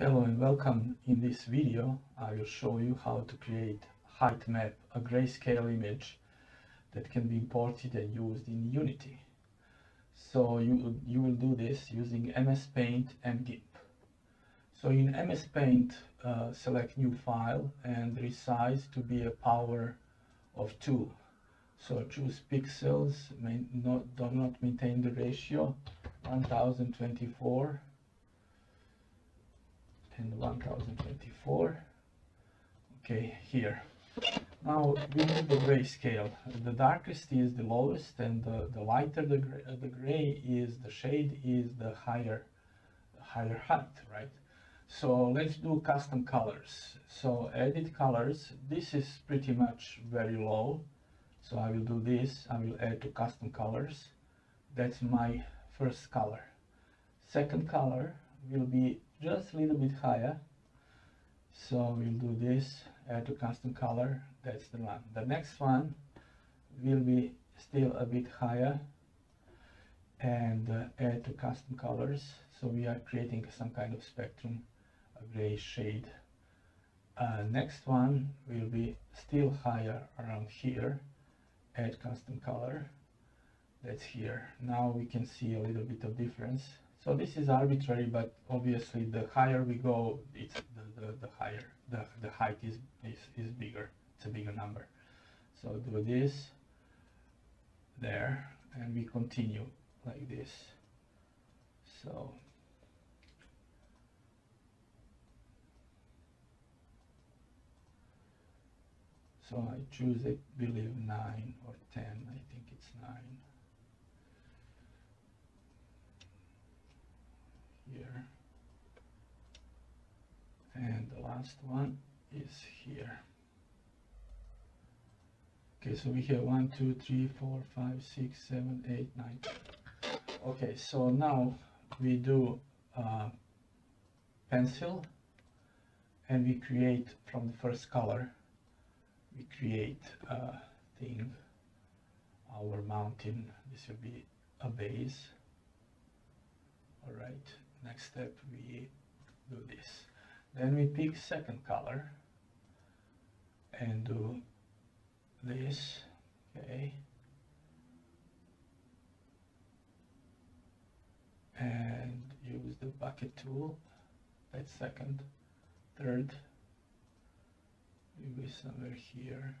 Hello and welcome. In this video I will show you how to create height map, a grayscale image that can be imported and used in Unity. So you, you will do this using MS Paint and GIMP. So in MS Paint uh, select new file and resize to be a power of 2. So choose pixels, main, not, do not maintain the ratio, 1024 and 1024 okay here. Now we need the grayscale the darkest is the lowest and the, the lighter the, gray, uh, the gray is the shade is the higher higher height right? So let's do custom colors. So edit colors. This is pretty much very low. So I will do this. I will add to custom colors. That's my first color. Second color will be just a little bit higher. So we'll do this add to custom color that's the one. The next one will be still a bit higher and uh, add to custom colors. So we are creating some kind of spectrum a gray shade. Uh, next one will be still higher around here add custom color that's here. Now we can see a little bit of difference so this is arbitrary, but obviously the higher we go, it's the, the, the higher, the, the height is, is, is bigger. It's a bigger number. So do this there, and we continue like this. So So I choose, I believe, 9 or 10, I think it's 9. here and the last one is here. Okay so we have one two three four five six seven eight nine. Okay so now we do uh, pencil and we create from the first color we create a thing. Our mountain this will be a base. All right next step we do this then we pick second color and do this okay? And use the bucket tool that's second. Third maybe somewhere here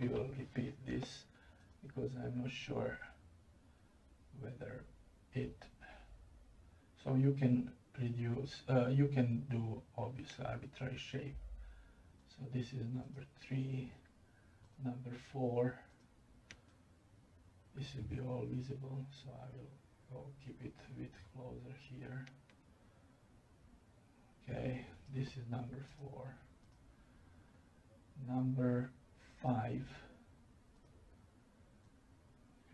we will repeat this because I'm not sure whether it so you can reduce uh, you can do obviously arbitrary shape. So this is number three number four. This will be all visible so I will go keep it a bit closer here. Okay this is number four. Number five.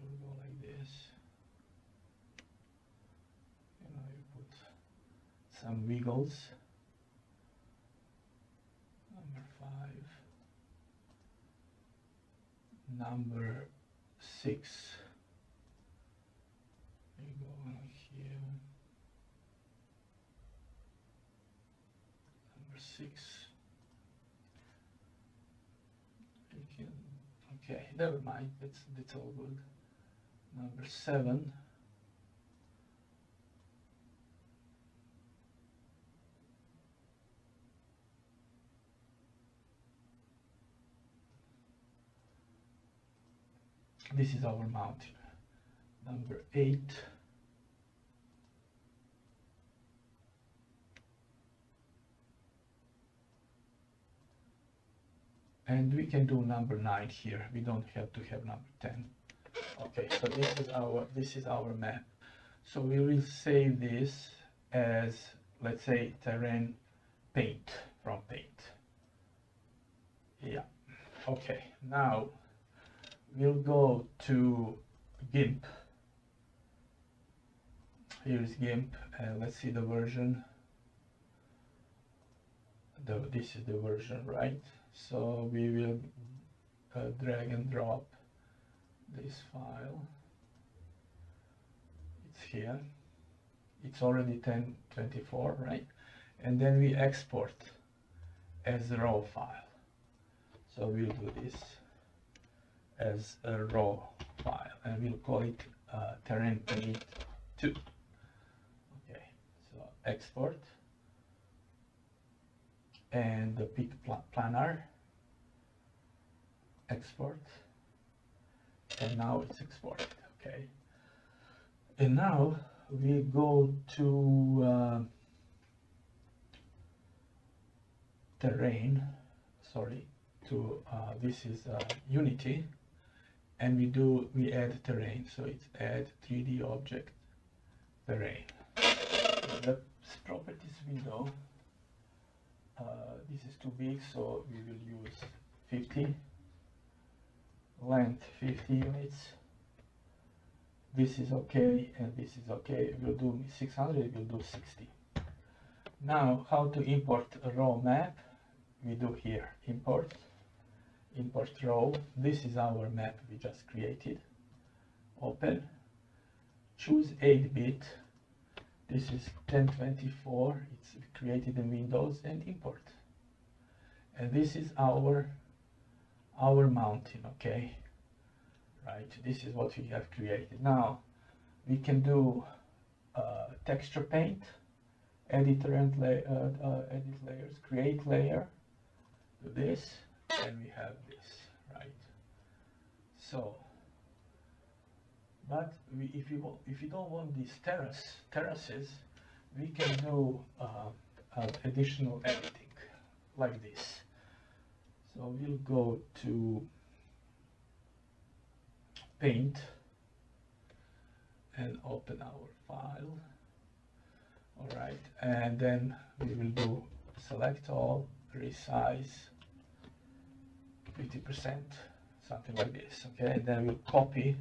You'll go like this. You know, you put some wiggles. Number five. Number six. You go here. Number six. Okay, never mind, that's, that's all good. Number seven. This is our mountain. Number eight. and we can do number 9 here we don't have to have number 10 okay so this is our this is our map. So we will save this as let's say terrain paint from paint. Yeah okay now we'll go to GIMP. Here's GIMP uh, let's see the version. The, this is the version, right? So we will uh, drag and drop this file. It's here. It's already 1024, right? And then we export as a raw file. So we'll do this as a raw file and we'll call it uh, terrain paint 2 okay so export and the pick pl planar export and now it's exported okay? And now we go to uh, terrain sorry to uh, this is uh, unity. And we do we add terrain so it's add 3d object terrain. The properties window uh, this is too big so we will use 50 length 50 units. This is okay and this is okay. We'll do 600 we'll do 60 now how to import a raw map? We do here import import raw. This is our map we just created. Open. Choose 8-bit this is 1024 it's created in windows and import. And this is our our mountain okay? Right this is what we have created. Now we can do uh, texture paint editor and la uh, uh, edit layers create layer do this and we have this right? So but we, if you if you don't want these terrace terraces we can do uh, uh, additional editing like this so we'll go to paint and open our file. All right and then we will do select all resize 50% something like this okay? And then we'll copy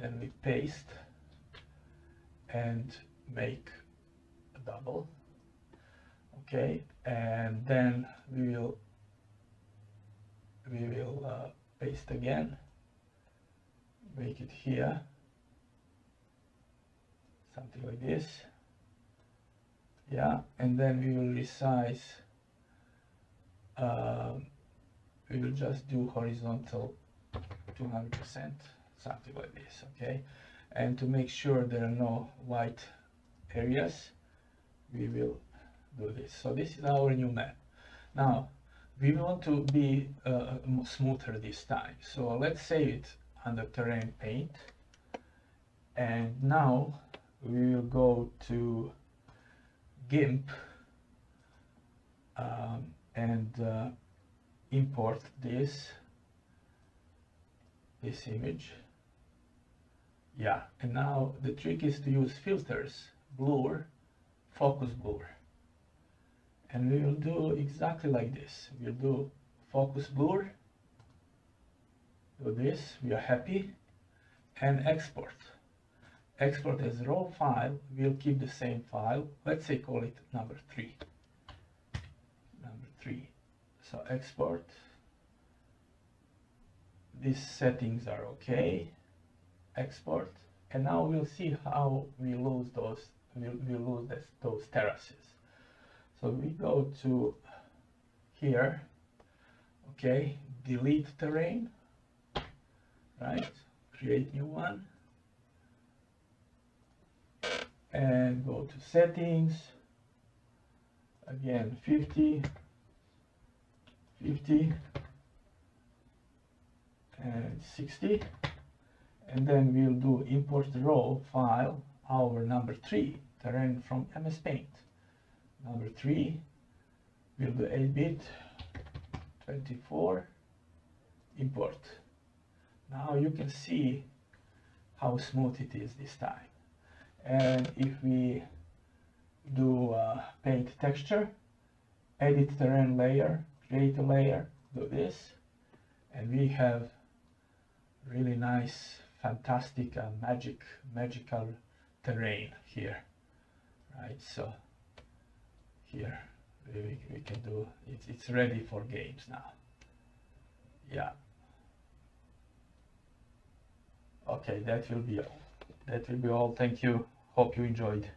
then we paste and make a double okay? And then we will we will uh, paste again make it here something like this. Yeah and then we will resize uh, we will just do horizontal 200 percent something like this okay? And to make sure there are no white areas we will do this. So this is our new map. Now we want to be uh, smoother this time. So let's save it under terrain paint. And now we will go to GIMP um, and uh, import this this image. Yeah and now the trick is to use filters blur focus blur and we will do exactly like this. We'll do focus blur do this we are happy and export. Export as raw file we'll keep the same file. Let's say call it number three. Number three. So export. These settings are okay. Export. And now we'll see how we lose those we'll, we'll lose this, those terraces so we go to here. Okay delete terrain. Right create new one. And go to settings. Again 50 50 and 60 and then we'll do import the raw file our number three terrain from MS Paint number three we'll do 8-bit 24 import? Now you can see how smooth it is this time. And if we do uh, paint texture edit terrain layer create a layer do this and we have really nice fantastic uh, magic magical terrain here right? So here we, we can do, it's, it's ready for games now. Yeah. Okay, that will be all. That will be all. Thank you. Hope you enjoyed.